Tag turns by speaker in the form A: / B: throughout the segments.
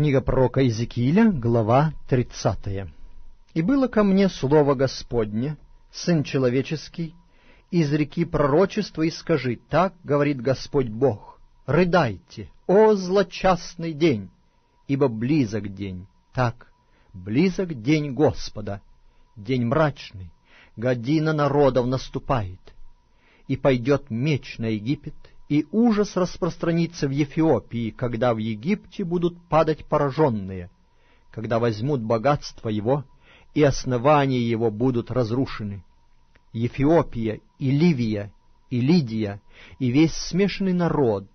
A: Книга пророка Иезекииля, глава 30. «И было ко мне слово Господне, Сын человеческий, из реки пророчества, и скажи, так говорит Господь Бог, рыдайте, о злочастный день, ибо близок день, так, близок день Господа, день мрачный, година народов наступает, и пойдет меч на Египет, и ужас распространится в Ефиопии, когда в Египте будут падать пораженные, когда возьмут богатство его, и основания его будут разрушены. Ефиопия и Ливия и Лидия, и весь смешанный народ,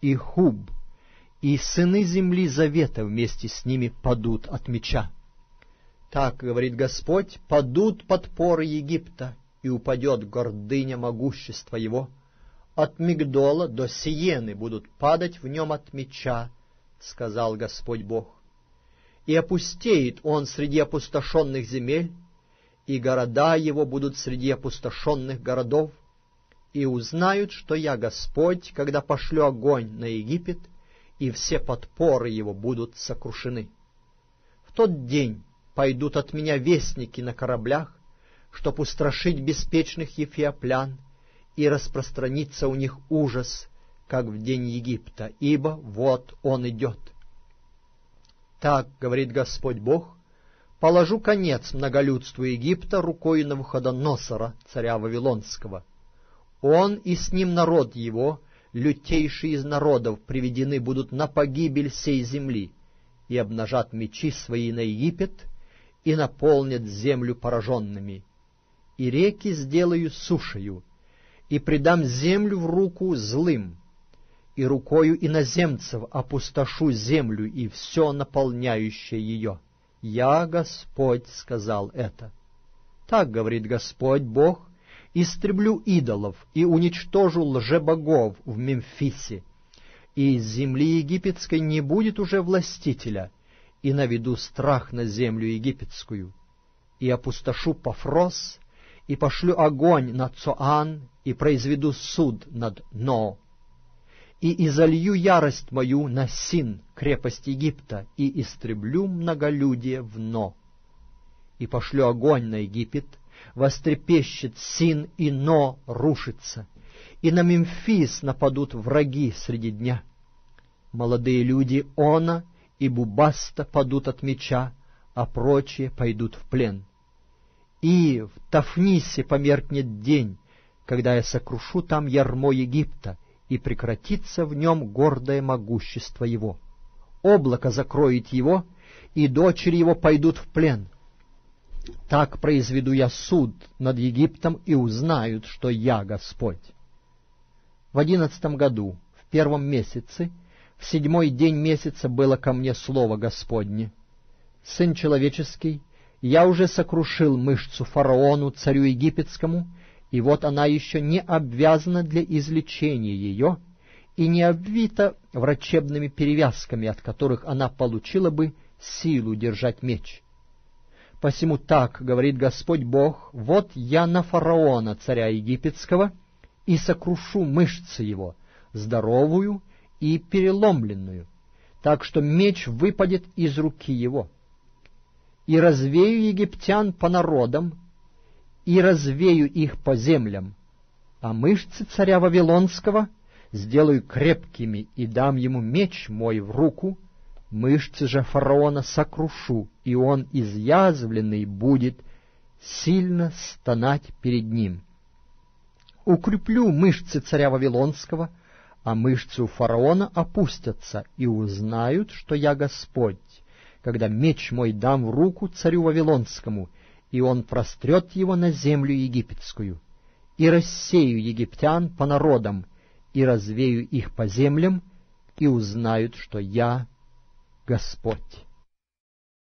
A: и Хуб, и сыны земли завета вместе с ними падут от меча. Так, говорит Господь, падут подпоры Египта, и упадет гордыня могущества его — от Мигдола до Сиены будут падать в нем от меча, — сказал Господь Бог. И опустеет он среди опустошенных земель, и города его будут среди опустошенных городов, и узнают, что я Господь, когда пошлю огонь на Египет, и все подпоры его будут сокрушены. В тот день пойдут от меня вестники на кораблях, чтоб устрашить беспечных ефиоплян, и распространится у них ужас, как в день Египта, ибо вот он идет. Так, говорит Господь Бог, положу конец многолюдству Египта рукой Навуходоносора, царя Вавилонского. Он и с ним народ его, лютейшие из народов, приведены будут на погибель сей земли, и обнажат мечи свои на Египет, и наполнят землю пораженными. И реки сделаю сушею, и предам землю в руку злым, и рукою иноземцев опустошу землю и все наполняющее ее. Я, Господь, сказал это. Так говорит Господь Бог, истреблю идолов и уничтожу лжебогов в Мемфисе, и из земли египетской не будет уже властителя, и наведу страх на землю египетскую, и опустошу Пафрос, и пошлю огонь на Цоан, и произведу суд над Но, и изолью ярость мою на Син, крепость Египта, и истреблю многолюдие в Но. И пошлю огонь на Египет, вострепещет Син, и Но рушится, и на Мемфис нападут враги среди дня. Молодые люди Она и Бубаста падут от меча, а прочие пойдут в плен. И в Тафнисе померкнет день, когда я сокрушу там ярмо Египта, и прекратится в нем гордое могущество его. Облако закроет его, и дочери его пойдут в плен. Так произведу я суд над Египтом, и узнают, что я Господь. В одиннадцатом году, в первом месяце, в седьмой день месяца было ко мне слово Господне. Сын человеческий, я уже сокрушил мышцу фараону, царю египетскому, и вот она еще не обвязана для излечения ее и не обвита врачебными перевязками, от которых она получила бы силу держать меч. Посему так, говорит Господь Бог, вот я на фараона, царя египетского, и сокрушу мышцы его, здоровую и переломленную, так что меч выпадет из руки его и развею египтян по народам, и развею их по землям, а мышцы царя Вавилонского сделаю крепкими и дам ему меч мой в руку, мышцы же фараона сокрушу, и он изъязвленный будет сильно стонать перед ним. Укреплю мышцы царя Вавилонского, а мышцы у фараона опустятся, и узнают, что я Господь, когда меч мой дам в руку царю Вавилонскому, и он прострет его на землю египетскую, и рассею египтян по народам, и развею их по землям, и узнают, что я Господь.